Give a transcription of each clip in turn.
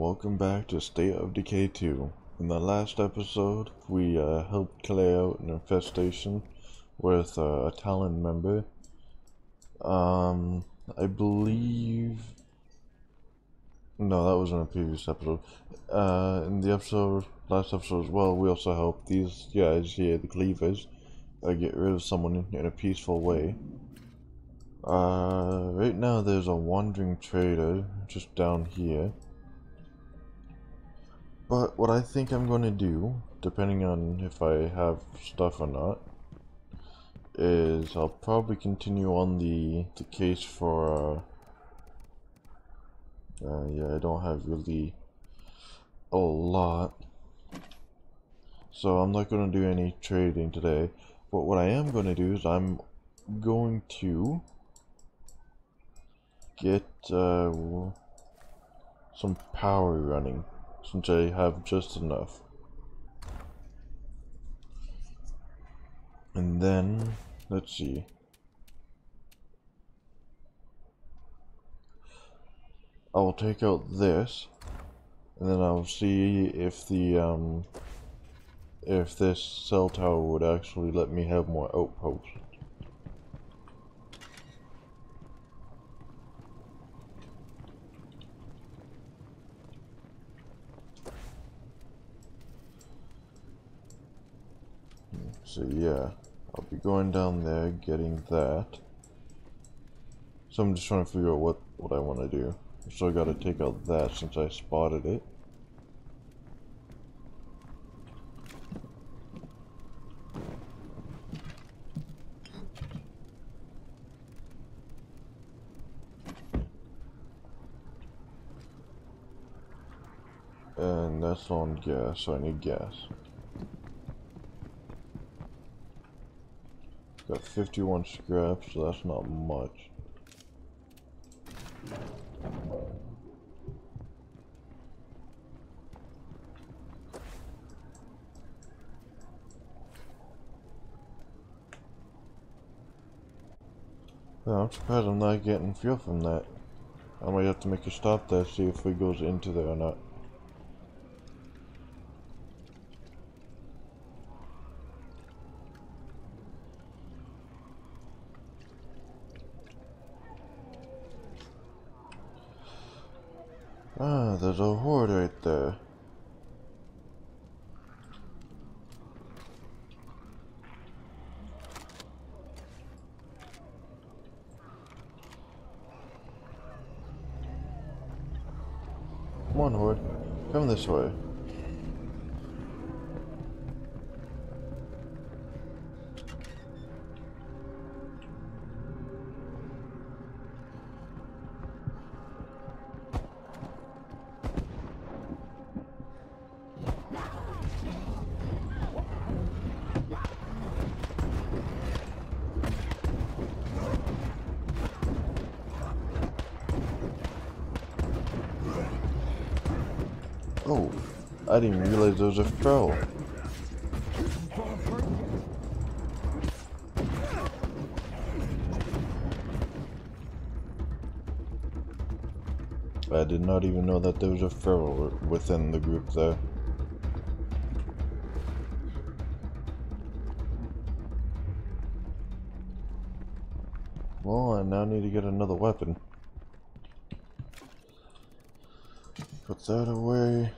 welcome back to State of Decay 2. In the last episode, we uh, helped clear out an infestation with uh, a Talon member. Um, I believe... No, that was in a previous episode. Uh, in the episode, last episode as well, we also helped these guys here, the Cleavers, uh, get rid of someone in a peaceful way. Uh, right now there's a wandering trader just down here. But what I think I'm going to do, depending on if I have stuff or not, is I'll probably continue on the, the case for, uh, uh, yeah, I don't have really a lot. So I'm not going to do any trading today. But what I am going to do is I'm going to get uh, some power running since I have just enough. And then, let's see. I will take out this, and then I'll see if the, um, if this cell tower would actually let me have more outposts. So yeah, I'll be going down there, getting that. So I'm just trying to figure out what, what I want to do. I still got to take out that since I spotted it. And that's on gas, so I need gas. Got 51 scraps, so that's not much. I'm surprised I'm not getting fuel from that. I might have to make a stop there, see if it goes into there or not. There's a horde right there. Come on, horde. Come this way. I didn't realize there was a feral. I did not even know that there was a feral within the group there. Well, I now need to get another weapon. Put that away.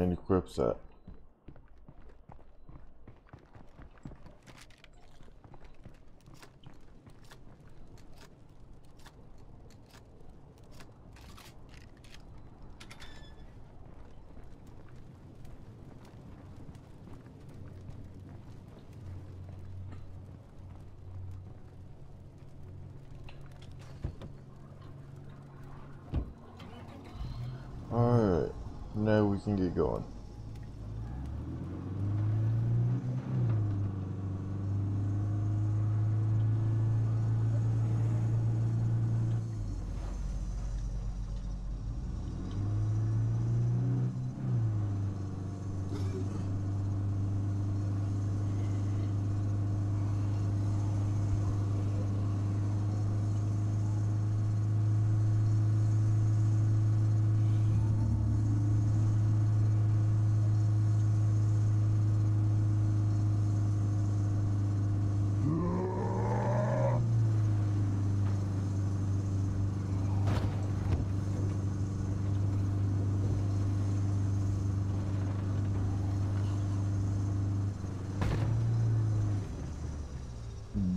And equip that. Alright, now we can get going.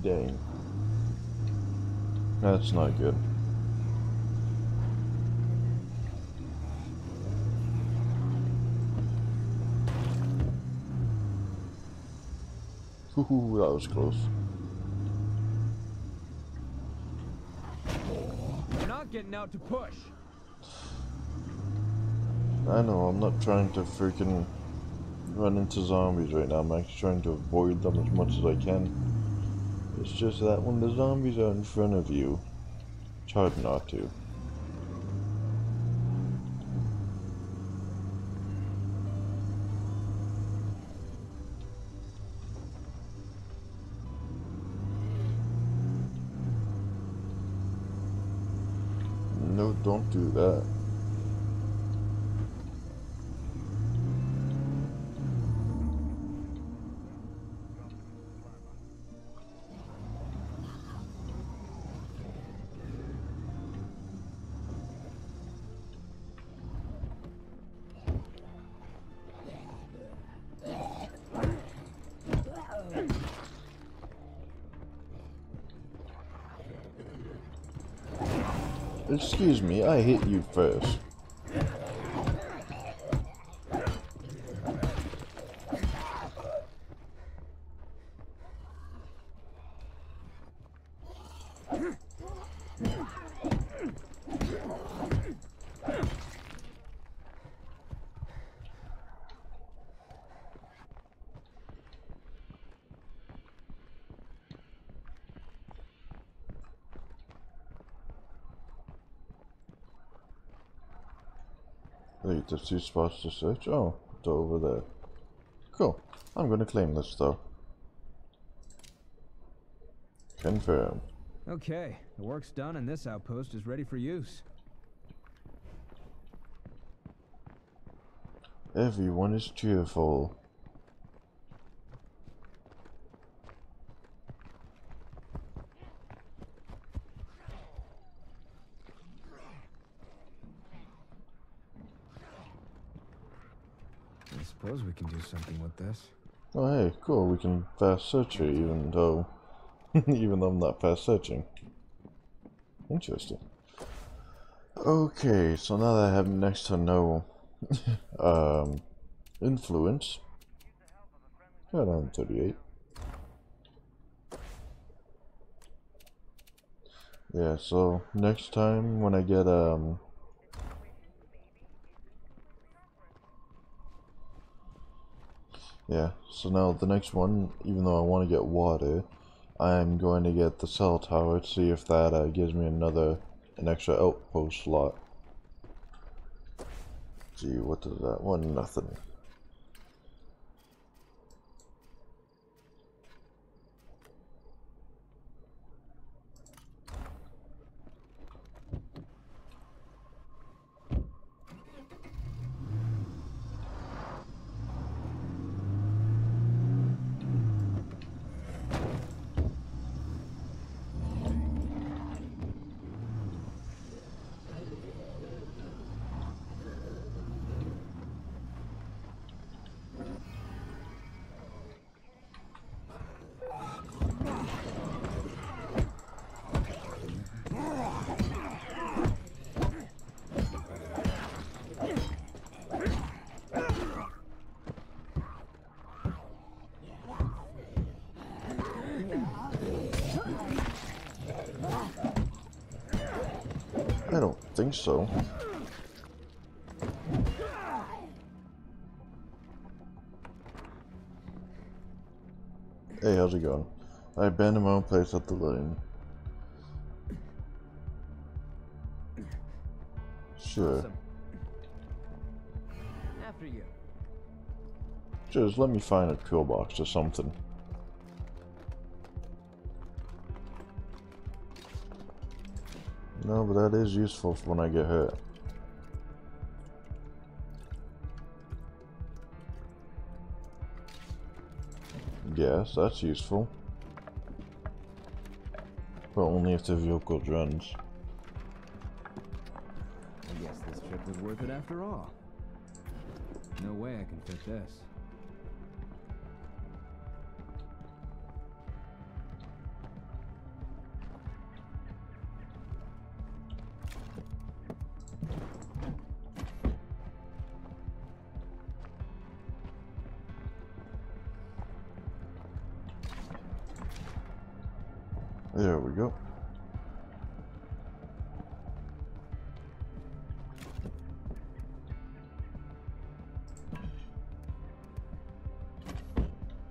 Dang. That's not good. Ooh, that was close. You're not getting out to push. I know, I'm not trying to freaking run into zombies right now. I'm actually trying to avoid them as much as I can. It's just that when the zombies are in front of you, it's hard not to. No, don't do that. Excuse me, I hit you first. Wait, there's two spots to search? Oh, it's over there. Cool. I'm gonna claim this though. Confirm. Okay, the work's done and this outpost is ready for use. Everyone is cheerful. I suppose we can do something with this. Oh hey, cool, we can fast search it even though even though I'm not fast searching. Interesting. Okay, so now that I have next to no um influence. Got on 38. Yeah, so next time when I get um Yeah, so now the next one, even though I want to get water, I'm going to get the cell tower to see if that uh, gives me another, an extra outpost slot. Gee, what does that one? Nothing. I don't think so. Hey, how's it going? I abandoned my own place at the lane. Sure. Awesome. After you. Just let me find a toolbox or something. No, but that is useful for when I get hurt. Yes, that's useful. But only if the vehicle runs. I guess this trip was worth it after all. No way I can fit this. There we go.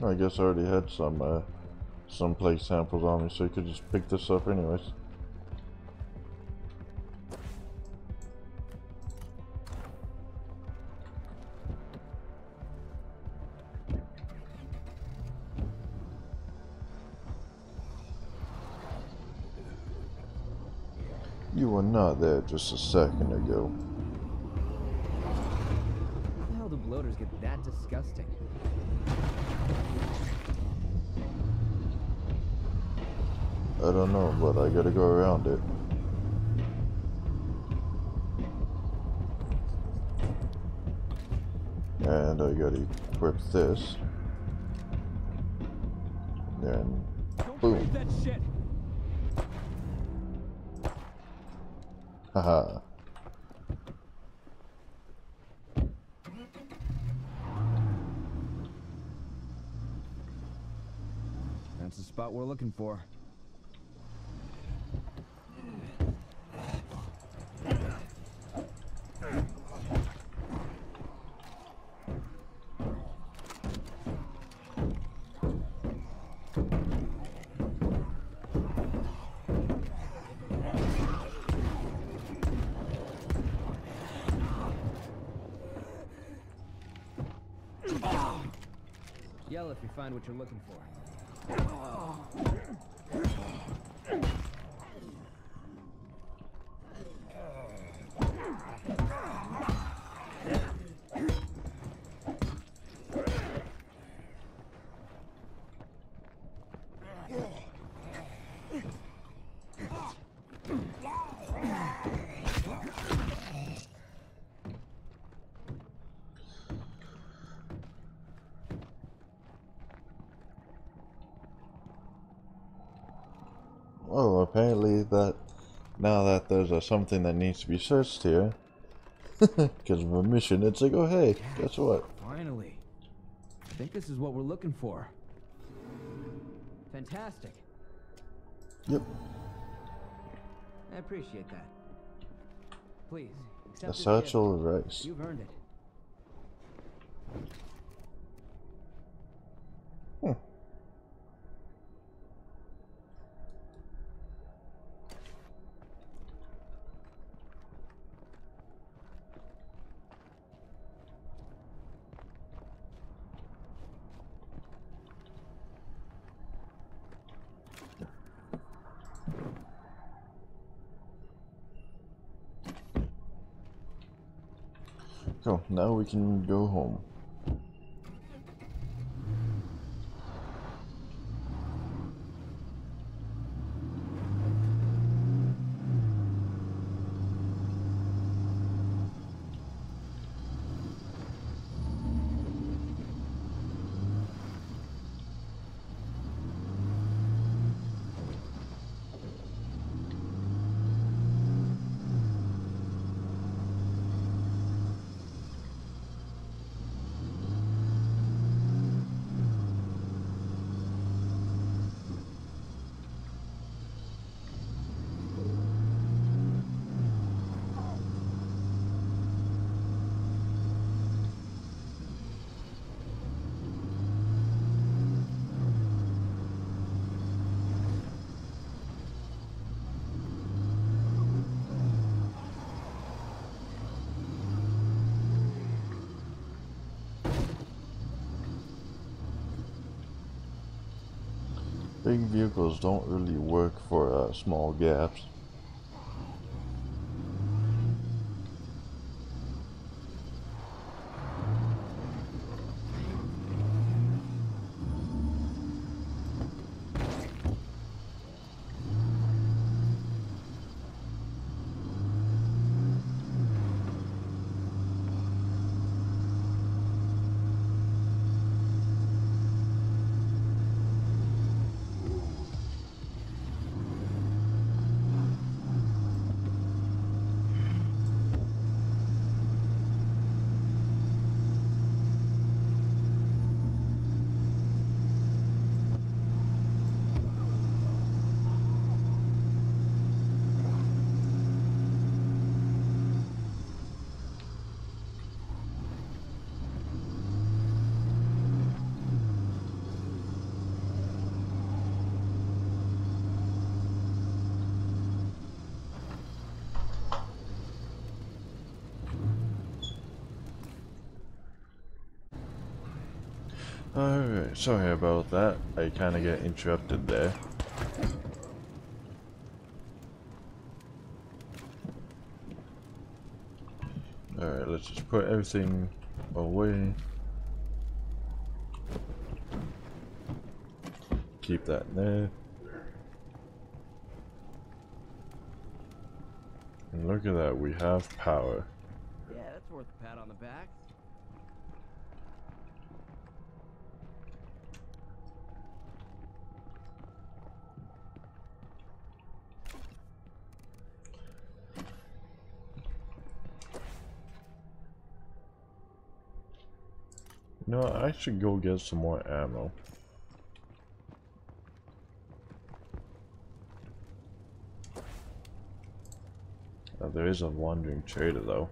I guess I already had some uh, some plague samples on me, so you could just pick this up anyways. There just a second ago. How do bloaters get that disgusting? I don't know, but I gotta go around it. And I gotta equip this. Then, boom. Haha. That's the spot we're looking for. Find what you're looking for. Oh, apparently that now that there's a, something that needs to be searched here, because of a mission, it's like, oh hey, guess what? Finally. I think this is what we're looking for. Fantastic. Yep, I appreciate that. Please, accept gift. satchel of rice. You've earned it. Hmm. So now we can go home. Big vehicles don't really work for uh, small gaps. Alright, sorry about that. I kind of get interrupted there. Alright, let's just put everything away. Keep that there. And look at that, we have power. Yeah, that's worth a pat on the back. Know, I should go get some more ammo. Uh, there is a wandering trader though.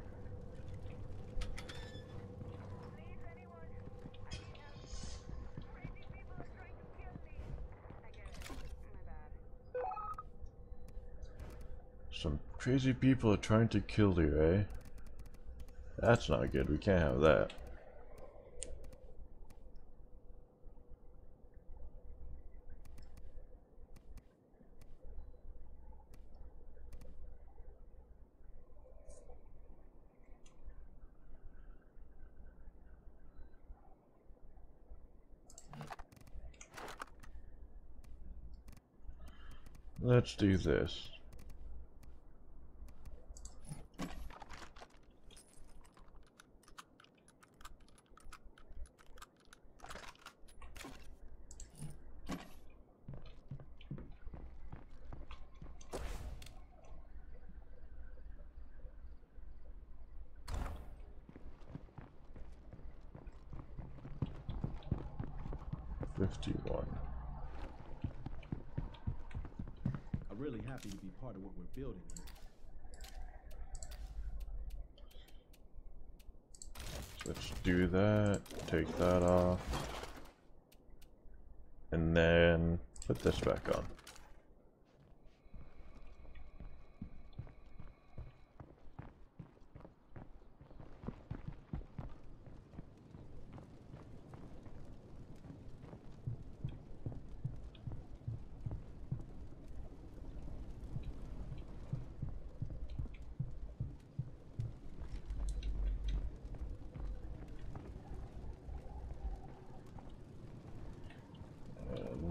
Some crazy people are trying to kill you, eh? That's not good, we can't have that. Let's do this. Fifty-one. I'm really happy to be part of what we're building here. Let's do that, take that off, and then put this back on.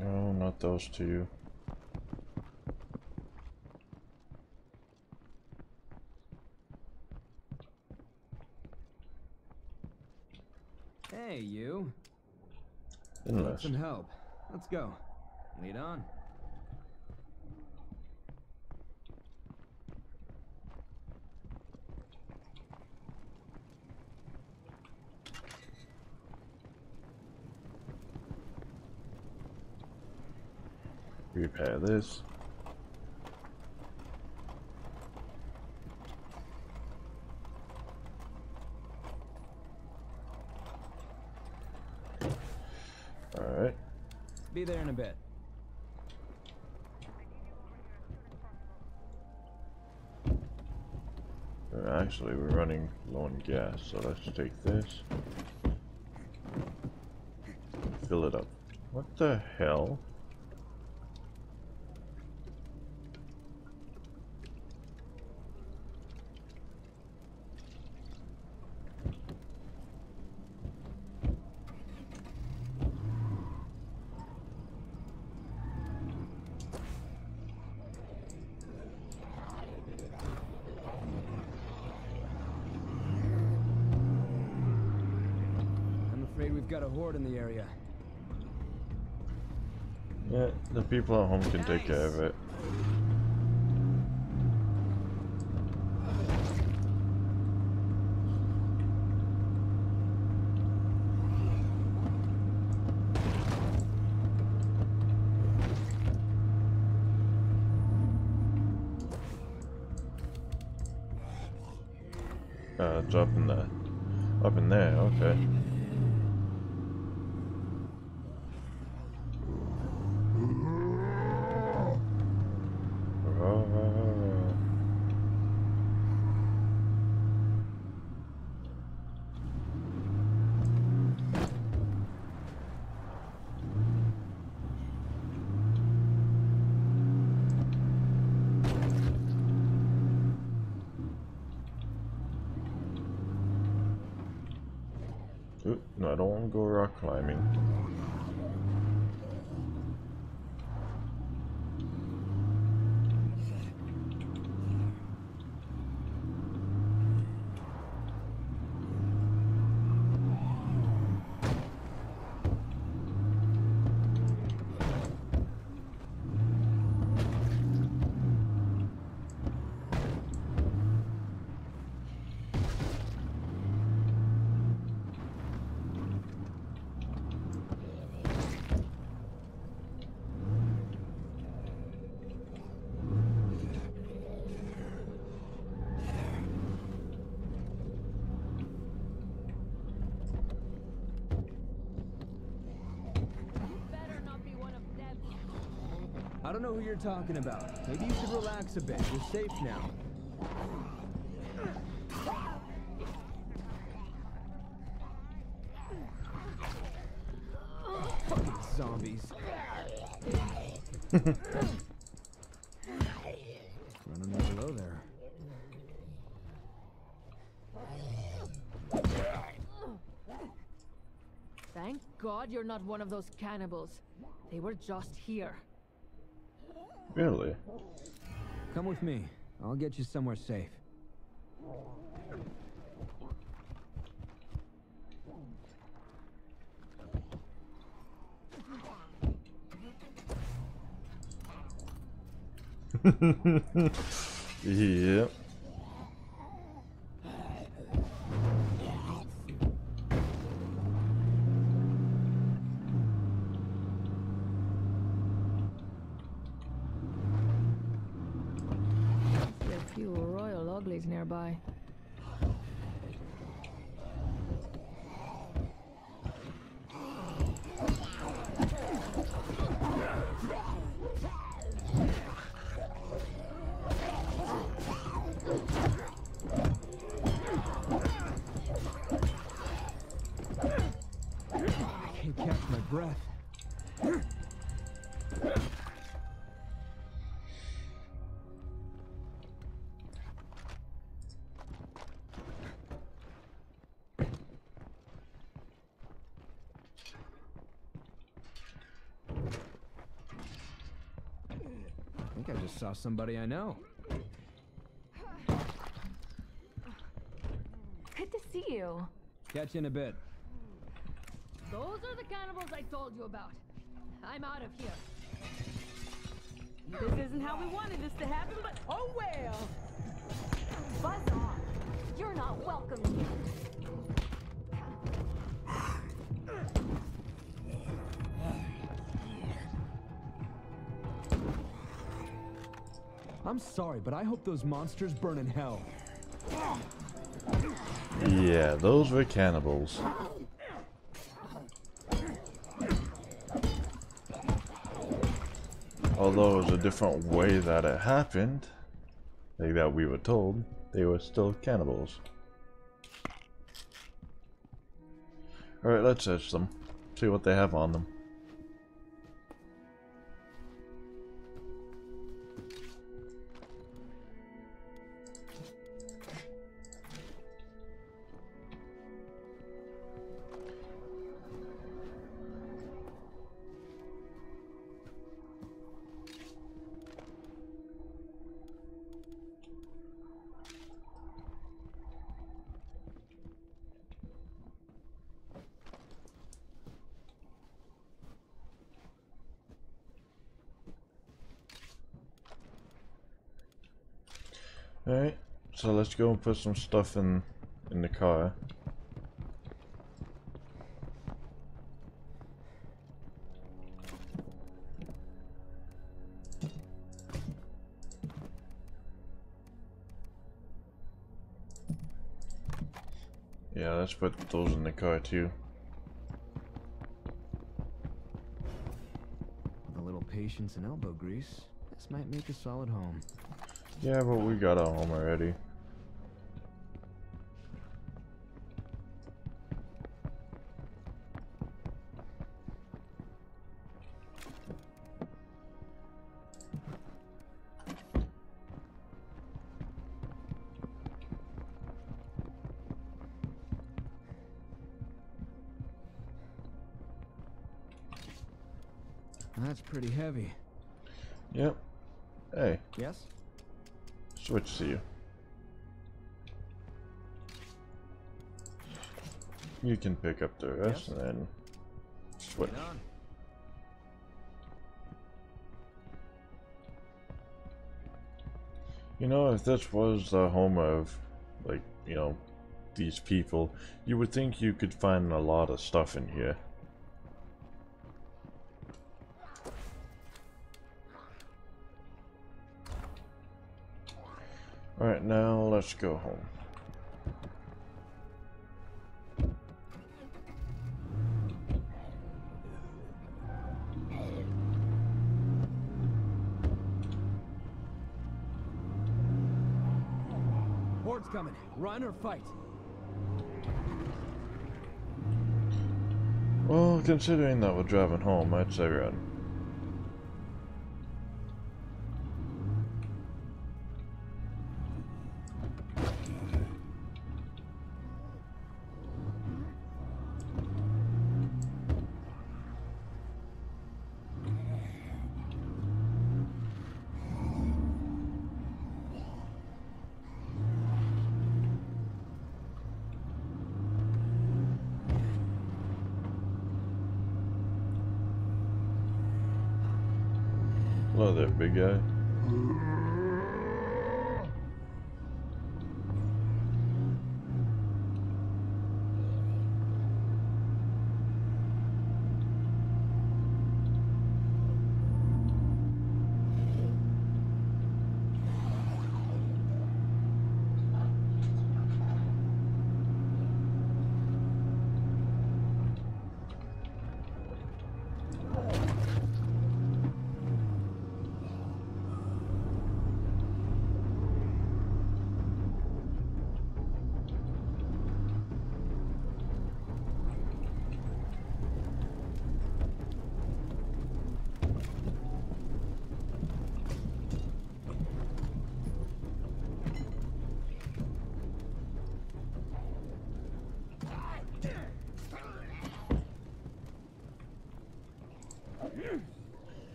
Uh, not those two. Hey, you. Unless. Some help. Let's go. Lead on. Repair this. Alright. Be there in a bit. Actually, we're running low on gas, so let's take this. Fill it up. What the hell? I'm afraid we've got a horde in the area. Yeah, the people at home can take care of it. Uh, it's up in the, up in there, okay. Oh. I don't want to go rock climbing. better not be one of them. I don't know who you're talking about. Maybe you should relax a bit. You're safe now. Fucking zombies. Running real low there. Thank God you're not one of those cannibals. They were just here. Really? Come with me. I'll get you somewhere safe. Yep. Think I just saw somebody I know. Good to see you. Catch you in a bit. Those are the cannibals I told you about. I'm out of here. This isn't how we wanted this to happen, but oh well. Buzz off. You're not welcome here. I'm sorry, but I hope those monsters burn in hell. Yeah, those were cannibals. Although it was a different way that it happened, like that we were told, they were still cannibals. Alright, let's search them. See what they have on them. Alright, so let's go and put some stuff in in the car. Yeah, let's put those in the car too. With a little patience and elbow grease, this might make a solid home. Yeah, but we got a home already. That's pretty heavy. Yep. Hey. Yes? Switch to you. You can pick up the rest Yes. and then switch. You know, if this was the home of, like, you know, these people, you would think you could find a lot of stuff in here. Let's go home. Horde's coming. Run or fight. Well, considering that we're driving home, I'd say run.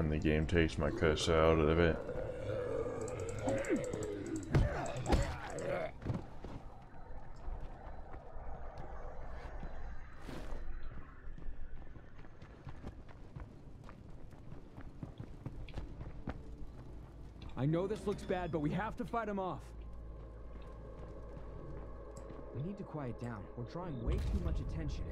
When the game takes my cursor out of it. I know this looks bad, but we have to fight him off. We need to quiet down. We're drawing way too much attention.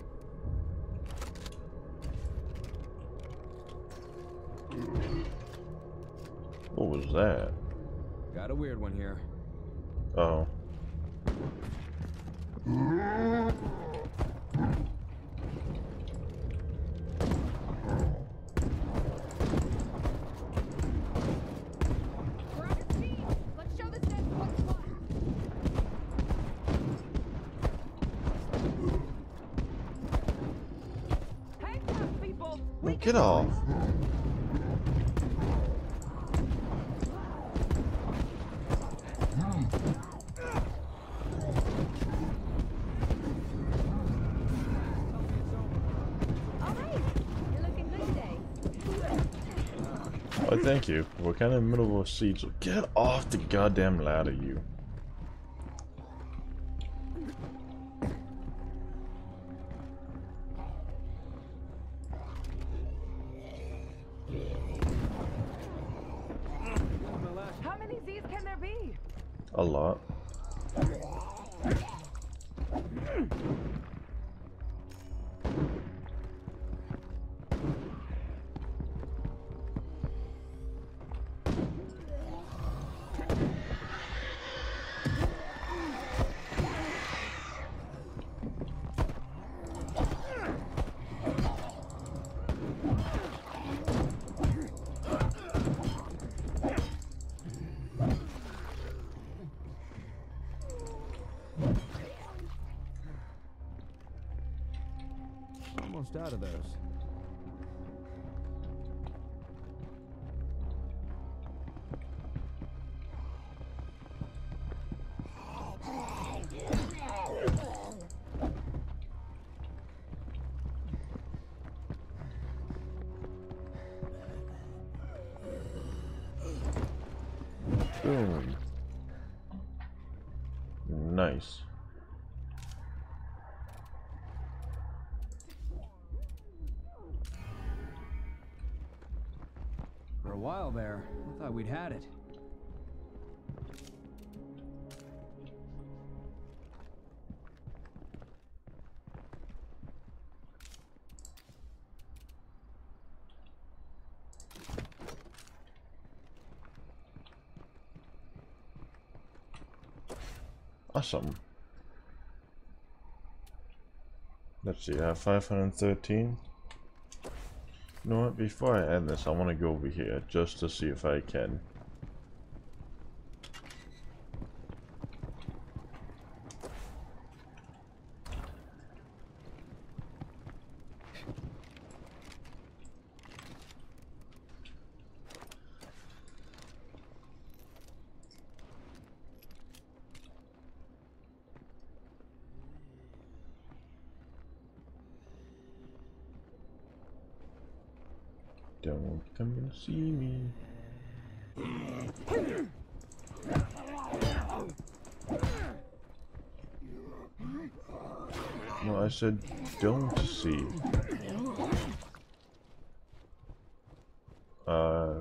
What was that? Got a weird one here. Oh. We're on thank you. We're kind of in the middle of a so get off the goddamn ladder, you. Almost out of those. I thought we'd had it. Awesome. Let's see, uh, I have 513. You know what, before I end this, I want to go over here just to see if I can. Don't come and see me. No, I said don't see. Uh,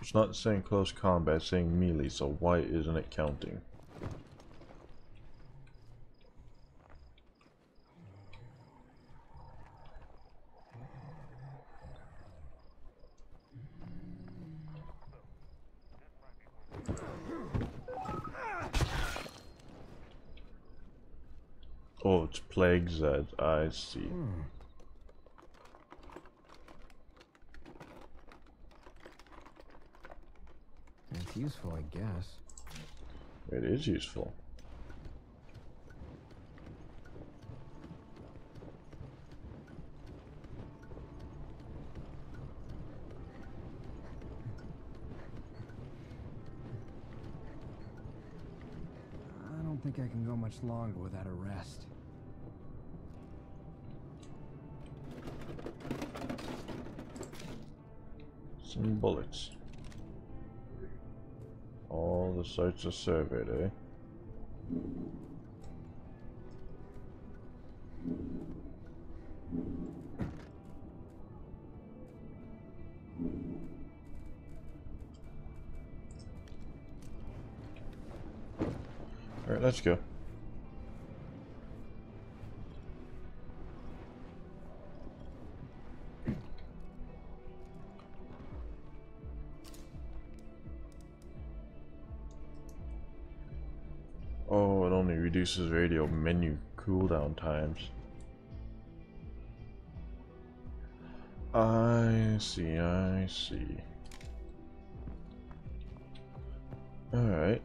it's not saying close combat, it's saying melee, so why isn't it counting? Oh, it's Plague Z. I see. Hmm. It's useful, I guess. It is useful. I don't think I can go much longer without a rest. Bullets. All the sites are surveyed, eh? Alright, let's go. Oh, it only reduces radio menu cooldown times. I see, I see. Alright.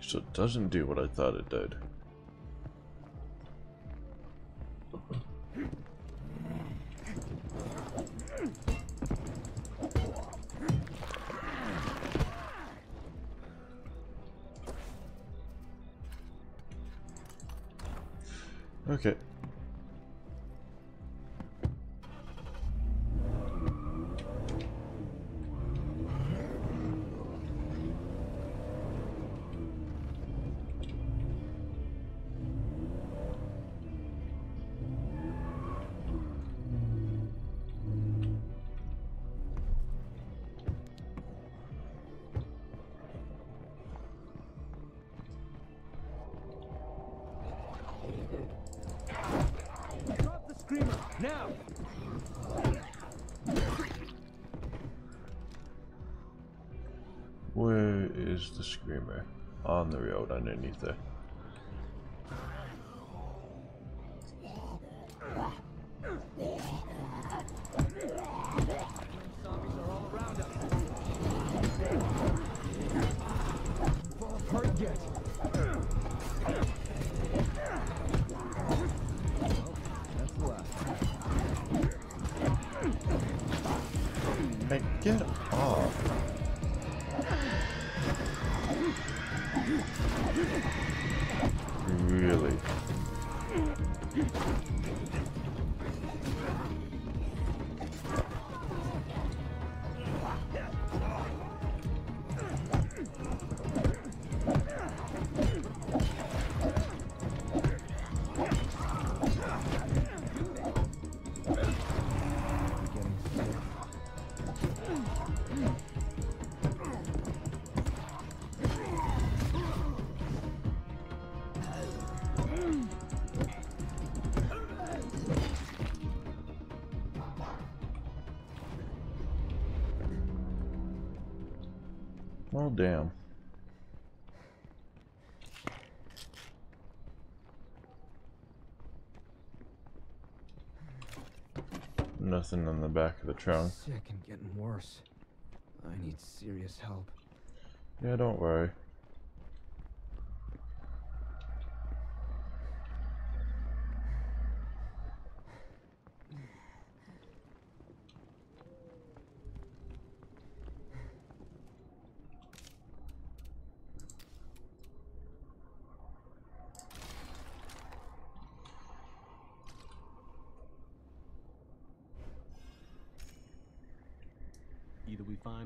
So it doesn't do what I thought it did. Is the screamer? On the road underneath it. Well, damn. Nothing on the back of the trunk. Sick and getting worse. I need serious help. Yeah, don't worry.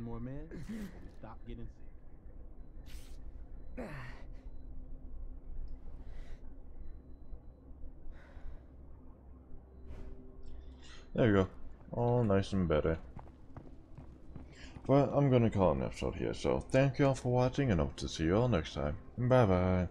Find more we stop getting sick. There you go. All nice and better. But I'm gonna call an episode here, so thank you all for watching and hope to see you all next time. Bye bye.